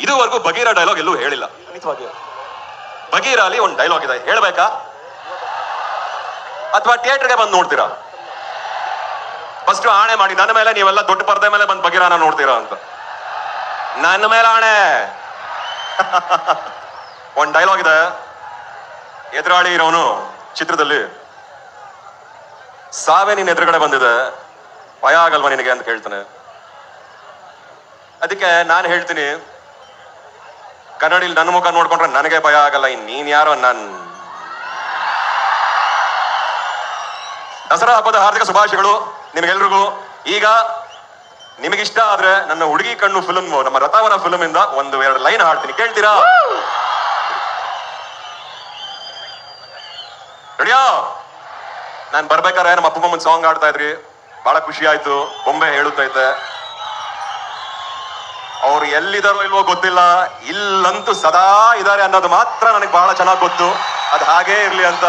ಇದುವರೆಗೂ ಬಗೀರ ಡೈಲಾಗ್ ಎಲ್ಲೂ ಹೇಳಿಲ್ಲ. ಖಂಡಿತವಾಗಿ ಬಗೀರ ಅಲ್ಲಿ ಒಂದು ಡೈಲಾಗ್ ಇದೆ. ಹೇಳ್ಬೇಕಾ? ಅಥವಾ ಥಿಯೇಟರ್ಗೆ ಬಂದು ನೋಡ್ತೀರಾ? ಫಸ್ಟ್ ಆಣೆ ಮಾಡಿ, ನನ್ನ ಮೇಲೆ ನೀವೆಲ್ಲ ದೊಡ್ಡ ಪರದೆ ಮೇಲೆ ಬಂದು ಬಗೀರಾನ ನೋಡ್ತೀರಾ ಅಂತ. ನನ್ನ ಮೇಲೆ ಆಣೆ. ಒಂದು ಡೈಲಾಗ್ ಇದೆ. ಎದುರಾಳಿ ಇರೋನು ಚಿತ್ರದಲ್ಲಿ. ಸಾವೇ ನಿನ್ನ ಎದುರುಗಡೆ ಬಂದಿದೆ. ಭಯ ಆಗಲ್ವಾ ನಿನಗೆ ಅಂತ ಕೇಳ್ತಾನೆ. ಅದಕ್ಕೆ ನಾನು ಹೇಳ್ತೀನಿ ಕನ್ನಡಿಲಿ ನನ್ನ ಮುಖ ನೋಡ್ಕೊಂಡ್ರೆ ನನಗೆ ಭಯ ಆಗಲ್ಲ. ಇನ್ ನೀನ್ ಯಾರೋ ನನ್. ದಸರಾ ಹಬ್ಬದ ಹಾರ್ದಿಕ ಶುಭಾಶಯಗಳು ನಿಮಗೆಲ್ರಿಗೂ. ಈಗ ನಿಮಗಿಷ್ಟ ಆದ್ರೆ ನನ್ನ ಹುಡುಗಿ ಕಣ್ಣು ಫಿಲ್ಮ್ ನಮ್ಮ ರಥಾವರ ಫಿಲ್ಮ್ ಇಂದ ಒಂದು ಎರಡು ಲೈನ್ ಹಾಡ್ತೀನಿ. ಕೇಳ್ತೀರಾ? ರೆಡಿಯೋ ನಾನ್ ಬರ್ಬೇಕಾದ್ರೆ ನಮ್ಮ ಅಪ್ಪ ಮಮ್ಮನ್ ಸಾಂಗ್ ಆಡ್ತಾ ಇದ್ರಿ. ಬಹಳ ಖುಷಿ ಆಯ್ತು. ಬೊಂಬೆ ಹೇಳುತ್ತೈತೆ. ಅವ್ರು ಎಲ್ಲಿದಾರೋ ಇಲ್ವೋ ಗೊತ್ತಿಲ್ಲ. ಇಲ್ಲಂತೂ ಸದಾ ಇದ್ದಾರೆ ಅನ್ನೋದು ಮಾತ್ರ ನನಗೆ ಬಹಳ ಚೆನ್ನಾಗಿ ಗೊತ್ತು. ಅದು ಹಾಗೇ ಇರ್ಲಿ ಅಂತ